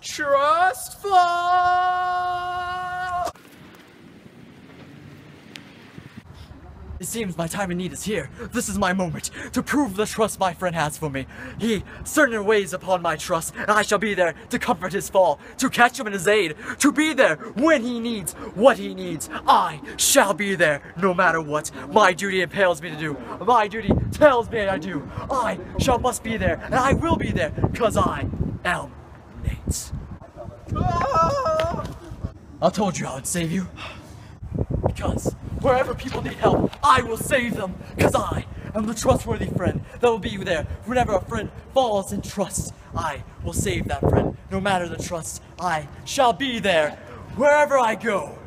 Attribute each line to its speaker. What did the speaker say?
Speaker 1: Trust fall!
Speaker 2: It seems my time of need is here. This is my moment to prove the trust my friend has for me. He certain weighs upon my trust, and I shall be there to comfort his fall, to catch him in his aid, to be there when he needs what he needs. I shall be there no matter what my duty impels me to do. My duty tells me I do. I shall must be there, and I will be there, cause I am Nate. Ah! I told you I would save you. Because wherever people need help, I will save them. Because I am the trustworthy friend that will be there whenever a friend falls in trust. I will save that friend. No matter the trust, I shall be there wherever I go.